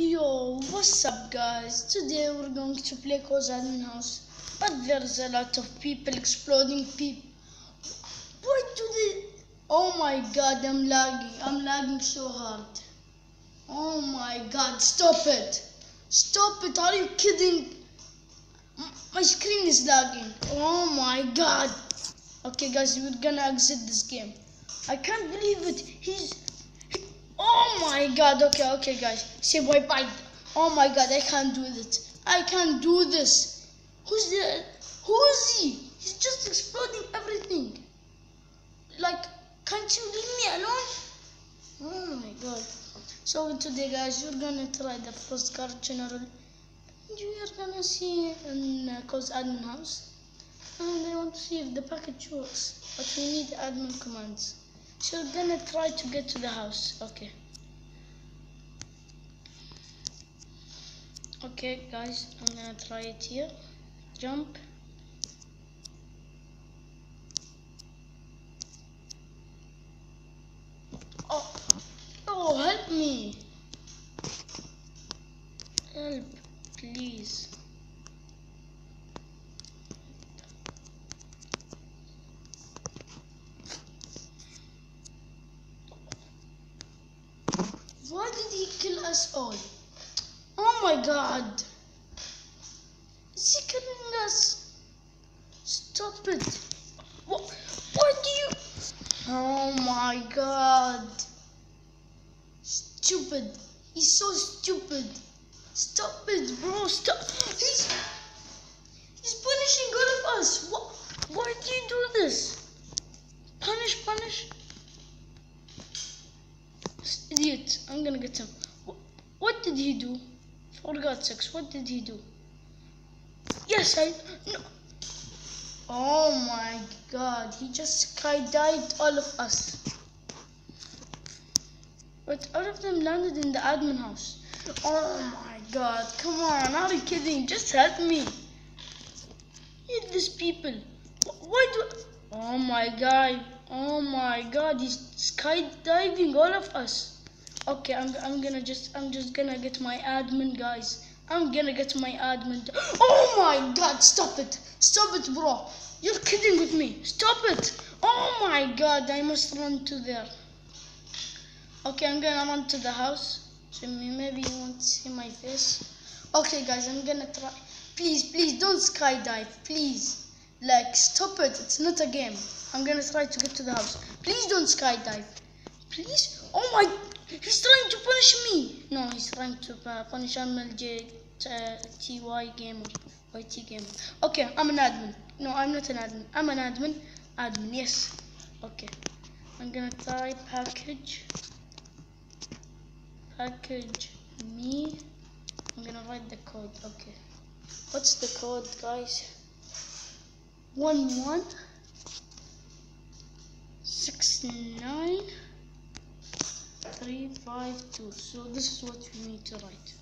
Yo, what's up guys? Today we're going to play Admin House. But there's a lot of people exploding people. Why do they... Oh my god, I'm lagging. I'm lagging so hard. Oh my god, stop it. Stop it, are you kidding? My screen is lagging. Oh my god. Okay guys, we're gonna exit this game. I can't believe it. He's... Oh my god, okay, okay guys. Say bye bye. Oh my god, I can't do this. I can't do this. Who's the... Who is he? He's just exploding everything. Like, can't you leave me alone? Oh my god. So today guys, you're gonna try the first guard general. And you're gonna see in uh, Kohl's Admin House. And I want to see if the package works. But we need admin commands. So we're gonna try to get to the house. Okay. Okay guys, I'm gonna try it here. Jump. Oh, oh, help me. Help, please. Why did he kill us all? Oh my god. Is he killing us? Stop it. What, why do you... Oh my god. Stupid. He's so stupid. Stop it, bro. Stop. He's... He's punishing all of us. What, why do you do this? Punish, punish. I'm gonna get some. What, did he do? For God's sakes, what did he do? Yes, I. No. Oh my god, he just skydived all of us. But all of them landed in the admin house. Oh my god, come on, are you kidding? Just help me. Hit these people. Wh- Why do. Oh my god, oh my god, he's skydiving all of us. Okay, I'm, I'm gonna just I'm just gonna get my admin guys. I'm gonna get my admin. Oh my god, stop it! Stop it, bro! You're kidding with me! Stop it! Oh my god, I must run to there. Okay, I'm gonna run to the house. So maybe you won't see my face. Okay, guys, I'm gonna try. Please, please don't skydive, please. Like, stop it. It's not a game. I'm gonna try to get to the house. Please don't skydive. Please? Oh my! He's trying to punish me! No, he's trying to uh, punish MLJ uh, TY gamer. YT gamer. Okay, I'm an admin. No, I'm not an admin. I'm an admin. Admin, yes. Okay. I'm gonna try package. Package me. I'm gonna write the code. Okay. What's the code, guys? One one six nine three five two. So this is what we need to write.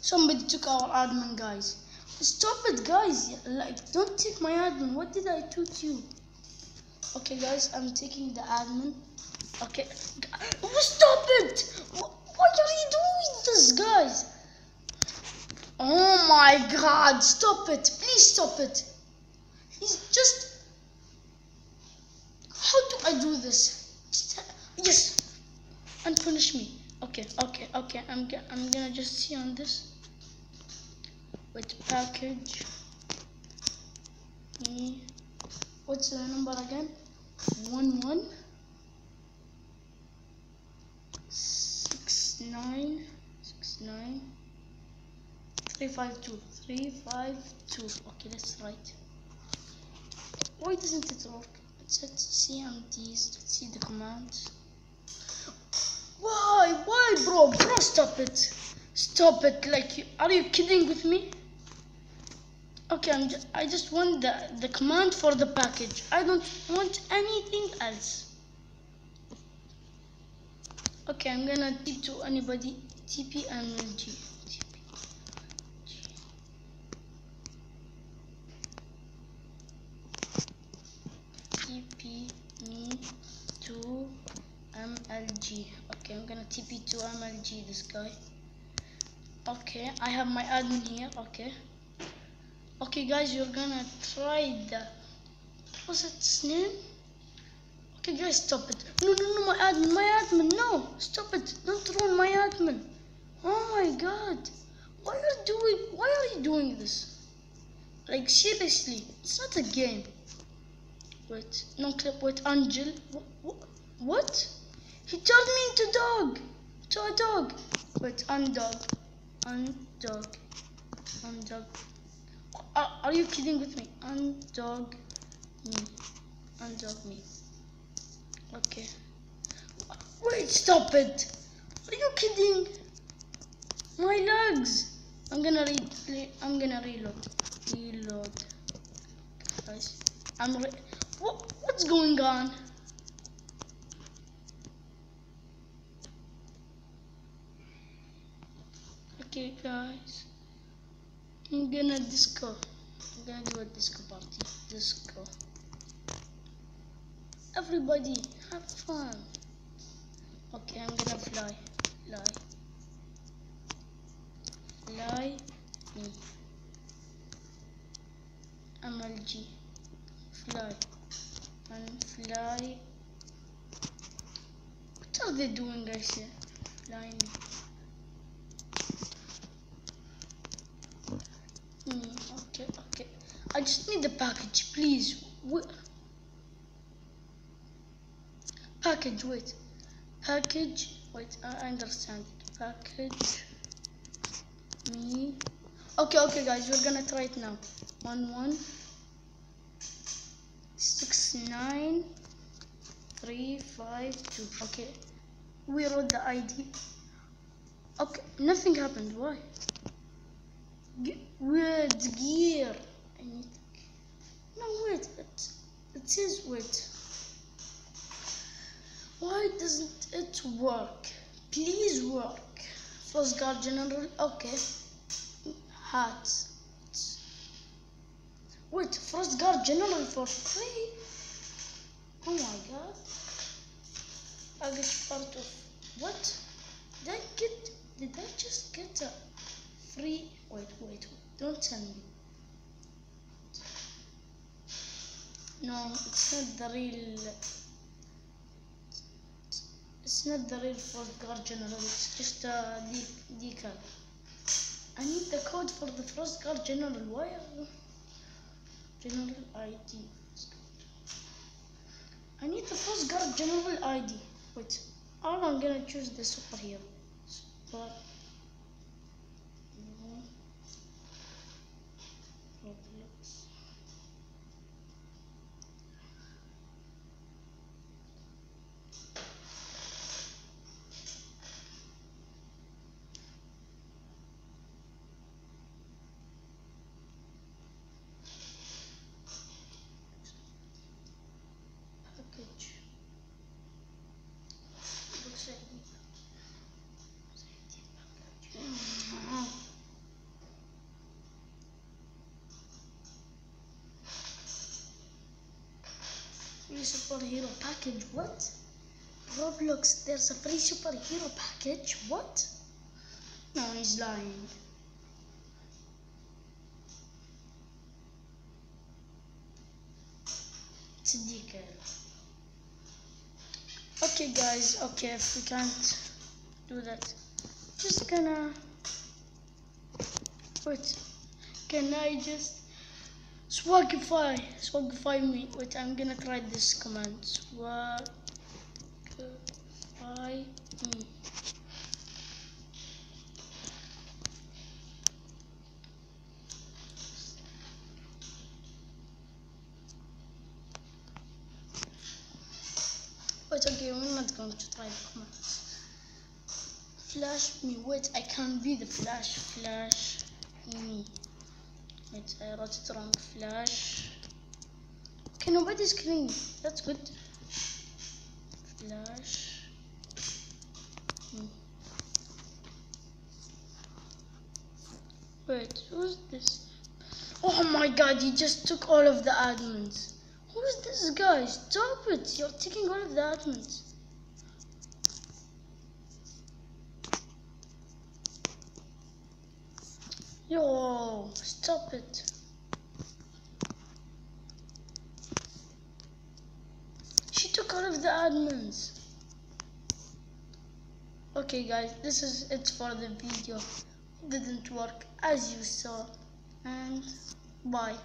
Somebody took our admin, guys. Stop it, guys. Like, don't take my admin. What did I do to you? Okay, guys, I'm taking the admin. Okay. Stop it! Wh- Why are you doing this, guys? Oh my god, stop it. Please stop it. He's just. How do I do this? Yes. And punish me. Okay, okay, okay. I'm, I'm gonna just see on this. With package. Me. What's the number again? One one six nine six nine three five two three five two. Okay, that's right. Why doesn't it work? Let's see CMDs. Let's see the commands. Why? Why, bro? Bro, stop it! Stop it! Like, are you kidding with me? Okay, I'm just, I just want the, the command for the package. I don't want anything else. Okay, I'm gonna TP to anybody. TP MLG. TP me to MLG. Okay. I'm gonna TP to MLG this guy. Okay, I have my admin here. Okay. Okay, guys, you're gonna try the. What's its name? Okay, guys, stop it. No, no, no, my admin, my admin, no, stop it. Don't ruin my admin. Oh my god. Why are you doing, why are you doing this? Like, seriously, it's not a game. Wait, no clip, wait, Angel. What? what? He turned me into dog. To a dog. Wait, undog. Undog. Undog. Are, are you kidding with me? Undog me. Undog me. Okay. Wait, stop it. Are you kidding? My legs. I'm gonna read. I'm gonna reload. Reload. Guys, I'm. Re what? What's going on? Okay, guys. I'm gonna disco. I'm gonna do a disco party. Disco. Everybody, have fun. Okay, I'm gonna fly. Fly. Fly. Me. MLG. Fly. And fly. What are they doing, guys? Fly me. Okay, okay. I just need the package, please. Package, wait. Package, wait, I understand. Package me. Okay, okay, guys, we're gonna try it now. One, one, six, nine, three, five, two. Okay, we wrote the ID. Okay, nothing happened. Why? Word gear. No, wait. It, it says wait. Why doesn't it work? Please work. First guard general. Okay. Hats. Wait, first guard general for free? Oh my god. I get part of what? Did I get did I just get a free wait wait wait don't tell me. No it's not the real it's not the real first guard general it's just a de decal I need the code for the first guard general why general ID I need the first guard general ID wait I'm gonna choose the superhero? Super Roblox. Package. Looks like Mm. Free superhero package, what? Roblox, there's a free superhero package, what? No, he's lying. It's a decal. Okay guys, okay, if we can't do that, just gonna, wait, can I just Swagify, Swagify me. Wait, I'm gonna try this command. Swagify me. Wait, okay, we're not going to try the commands. Flash me. Wait, I can't be the flash. Flash me. Wait, I wrote it wrong. Flash. Okay, nobody's killing me. That's good. Flash. Hmm. Wait, who's this? Oh my god, you just took all of the admins. Who's this guy? Stop it! You're taking all of the admins. Stop it. She took all of the admins. Okay guys, this is it for the video. Didn't work as you saw. And bye.